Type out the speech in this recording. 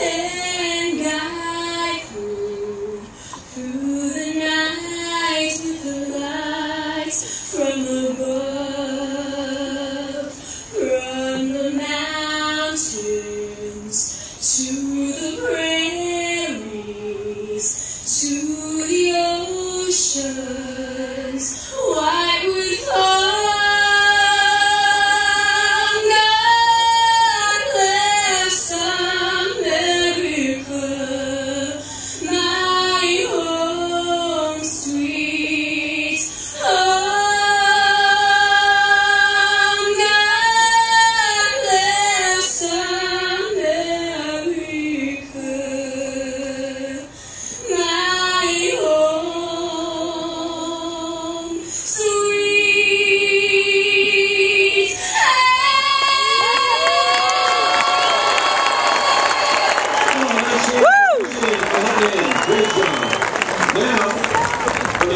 and guide me through the night with the lights from above, from the mountains to